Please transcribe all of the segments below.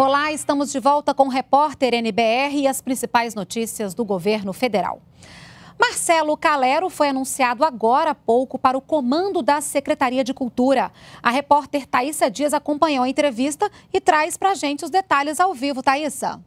Olá, estamos de volta com o repórter NBR e as principais notícias do governo federal. Marcelo Calero foi anunciado agora há pouco para o comando da Secretaria de Cultura. A repórter Thaisa Dias acompanhou a entrevista e traz para a gente os detalhes ao vivo. Thaisa.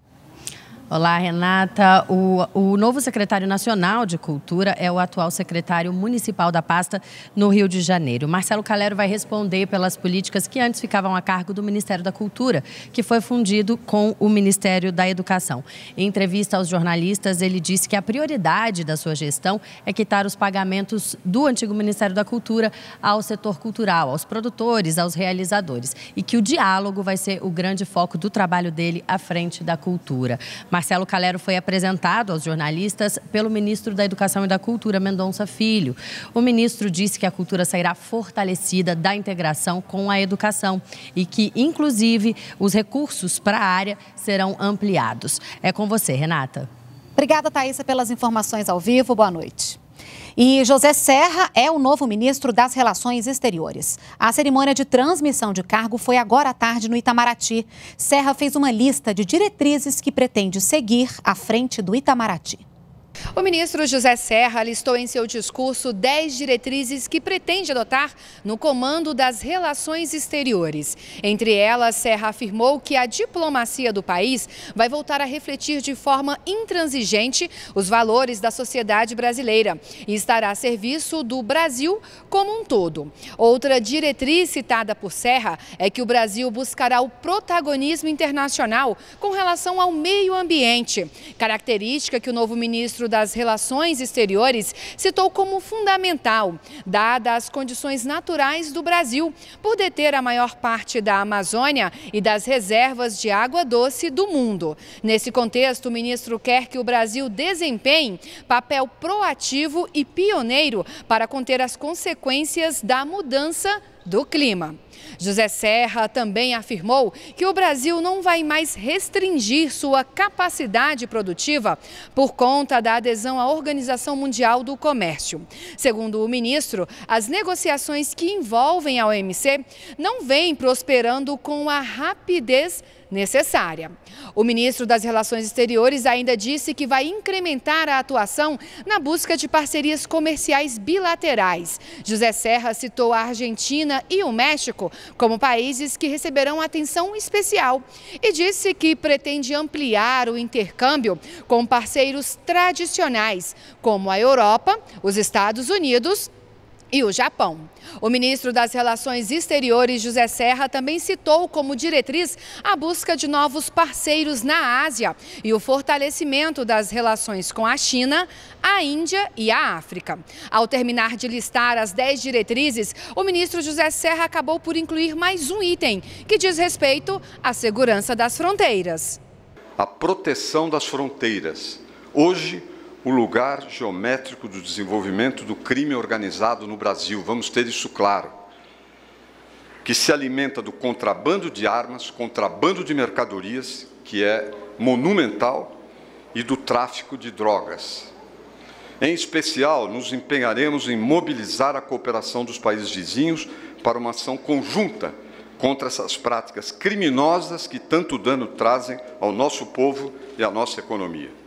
Olá, Renata. O, o novo secretário nacional de Cultura é o atual secretário municipal da pasta no Rio de Janeiro. Marcelo Calero vai responder pelas políticas que antes ficavam a cargo do Ministério da Cultura, que foi fundido com o Ministério da Educação. Em entrevista aos jornalistas, ele disse que a prioridade da sua gestão é quitar os pagamentos do antigo Ministério da Cultura ao setor cultural, aos produtores, aos realizadores, e que o diálogo vai ser o grande foco do trabalho dele à frente da cultura. Calero foi apresentado aos jornalistas pelo ministro da Educação e da Cultura, Mendonça Filho. O ministro disse que a cultura sairá fortalecida da integração com a educação e que, inclusive, os recursos para a área serão ampliados. É com você, Renata. Obrigada, Thaisa, pelas informações ao vivo. Boa noite. E José Serra é o novo ministro das Relações Exteriores. A cerimônia de transmissão de cargo foi agora à tarde no Itamaraty. Serra fez uma lista de diretrizes que pretende seguir à frente do Itamaraty. O ministro José Serra listou em seu discurso 10 diretrizes que pretende adotar no comando das relações exteriores. Entre elas, Serra afirmou que a diplomacia do país vai voltar a refletir de forma intransigente os valores da sociedade brasileira e estará a serviço do Brasil como um todo. Outra diretriz citada por Serra é que o Brasil buscará o protagonismo internacional com relação ao meio ambiente, característica que o novo ministro ministro das Relações Exteriores citou como fundamental, dadas as condições naturais do Brasil, por deter a maior parte da Amazônia e das reservas de água doce do mundo. Nesse contexto, o ministro quer que o Brasil desempenhe papel proativo e pioneiro para conter as consequências da mudança do clima. José Serra também afirmou que o Brasil não vai mais restringir sua capacidade produtiva por conta da adesão à Organização Mundial do Comércio. Segundo o ministro, as negociações que envolvem a OMC não vêm prosperando com a rapidez necessária. O ministro das Relações Exteriores ainda disse que vai incrementar a atuação na busca de parcerias comerciais bilaterais. José Serra citou a Argentina e o México como países que receberão atenção especial e disse que pretende ampliar o intercâmbio com parceiros tradicionais, como a Europa, os Estados Unidos e o Japão. O ministro das Relações Exteriores, José Serra, também citou como diretriz a busca de novos parceiros na Ásia e o fortalecimento das relações com a China, a Índia e a África. Ao terminar de listar as 10 diretrizes, o ministro José Serra acabou por incluir mais um item que diz respeito à segurança das fronteiras. A proteção das fronteiras. Hoje, o lugar geométrico do desenvolvimento do crime organizado no Brasil. Vamos ter isso claro. Que se alimenta do contrabando de armas, contrabando de mercadorias, que é monumental, e do tráfico de drogas. Em especial, nos empenharemos em mobilizar a cooperação dos países vizinhos para uma ação conjunta contra essas práticas criminosas que tanto dano trazem ao nosso povo e à nossa economia.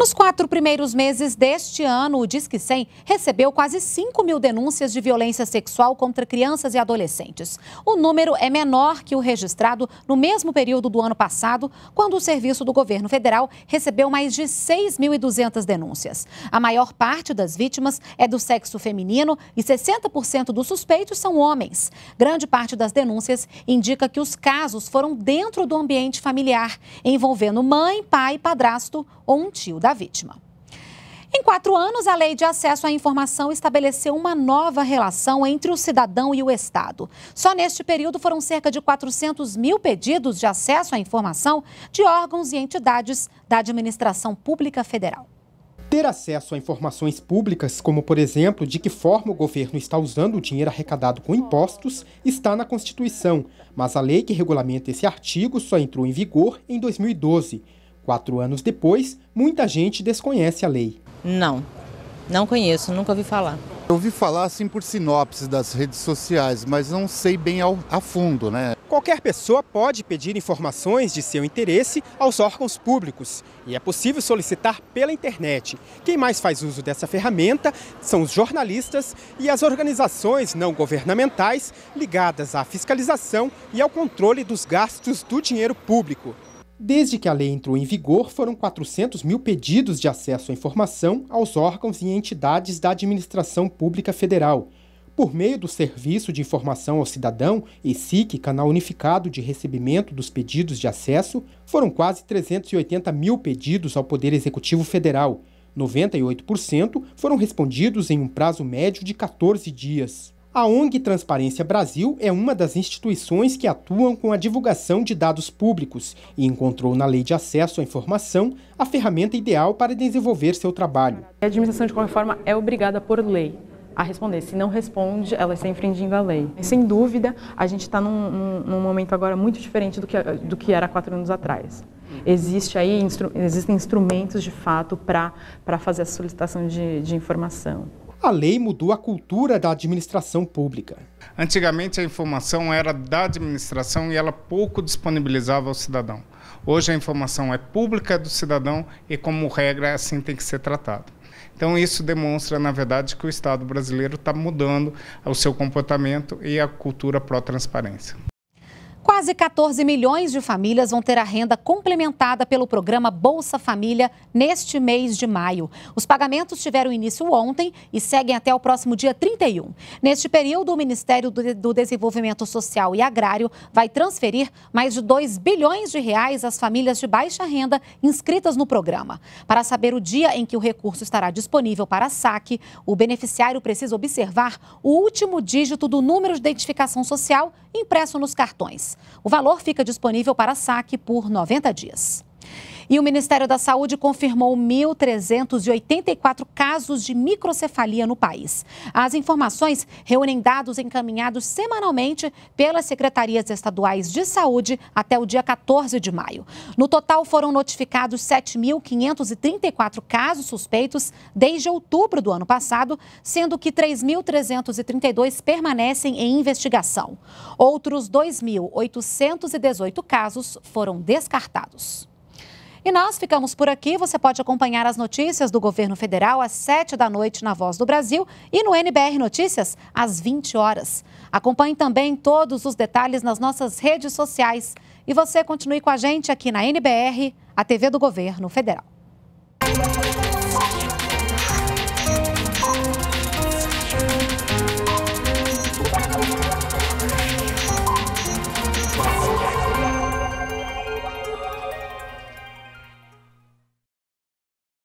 Nos quatro primeiros meses deste ano, o Disque 100 recebeu quase 5 mil denúncias de violência sexual contra crianças e adolescentes. O número é menor que o registrado no mesmo período do ano passado, quando o serviço do governo federal recebeu mais de 6.200 denúncias. A maior parte das vítimas é do sexo feminino e 60% dos suspeitos são homens. Grande parte das denúncias indica que os casos foram dentro do ambiente familiar, envolvendo mãe, pai, padrasto ou um tio da vítima. Em quatro anos, a Lei de Acesso à Informação estabeleceu uma nova relação entre o cidadão e o Estado. Só neste período foram cerca de 400 mil pedidos de acesso à informação de órgãos e entidades da administração pública federal. Ter acesso a informações públicas, como por exemplo de que forma o governo está usando o dinheiro arrecadado com impostos, está na Constituição, mas a lei que regulamenta esse artigo só entrou em vigor em 2012. Quatro anos depois, muita gente desconhece a lei. Não, não conheço, nunca ouvi falar. Eu ouvi falar assim por sinopse das redes sociais, mas não sei bem ao, a fundo, né? Qualquer pessoa pode pedir informações de seu interesse aos órgãos públicos e é possível solicitar pela internet. Quem mais faz uso dessa ferramenta são os jornalistas e as organizações não governamentais ligadas à fiscalização e ao controle dos gastos do dinheiro público. Desde que a lei entrou em vigor, foram 400 mil pedidos de acesso à informação aos órgãos e entidades da administração pública federal. Por meio do Serviço de Informação ao Cidadão, ESIC, canal unificado de recebimento dos pedidos de acesso, foram quase 380 mil pedidos ao Poder Executivo Federal. 98% foram respondidos em um prazo médio de 14 dias. A ONG Transparência Brasil é uma das instituições que atuam com a divulgação de dados públicos e encontrou na Lei de Acesso à Informação a ferramenta ideal para desenvolver seu trabalho. A administração, de qualquer forma, é obrigada por lei a responder. Se não responde, ela está infringindo a lei. Sem dúvida, a gente está num, num, num, momento agora muito diferente do que, do que era quatro anos atrás. Existe aí, instru, existem instrumentos de fato para fazer a solicitação de, de informação. A lei mudou a cultura da administração pública. Antigamente a informação era da administração e ela pouco disponibilizava ao cidadão. Hoje a informação é pública do cidadão e, como regra, assim tem que ser tratado. Então, isso demonstra, na verdade, que o Estado brasileiro está mudando o seu comportamento e a cultura pró-transparência. Quase 14 milhões de famílias vão ter a renda complementada pelo programa Bolsa Família neste mês de maio. Os pagamentos tiveram início ontem e seguem até o próximo dia 31. Neste período, o Ministério do Desenvolvimento Social e Agrário vai transferir mais de 2 bilhões de reais às famílias de baixa renda inscritas no programa. Para saber o dia em que o recurso estará disponível para saque, o beneficiário precisa observar o último dígito do número de identificação social impresso nos cartões. O valor fica disponível para saque por 90 dias. E o Ministério da Saúde confirmou 1.384 casos de microcefalia no país. As informações reúnem dados encaminhados semanalmente pelas secretarias estaduais de saúde até o dia 14 de maio. No total, foram notificados 7.534 casos suspeitos desde outubro do ano passado, sendo que 3.332 permanecem em investigação. Outros 2.818 casos foram descartados. E nós ficamos por aqui. Você pode acompanhar as notícias do governo federal às 7 da noite na Voz do Brasil e no NBR Notícias às 20 horas. Acompanhe também todos os detalhes nas nossas redes sociais. E você continue com a gente aqui na NBR, a TV do Governo Federal.